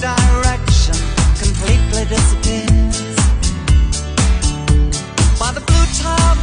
direction completely disappears. By the blue tiled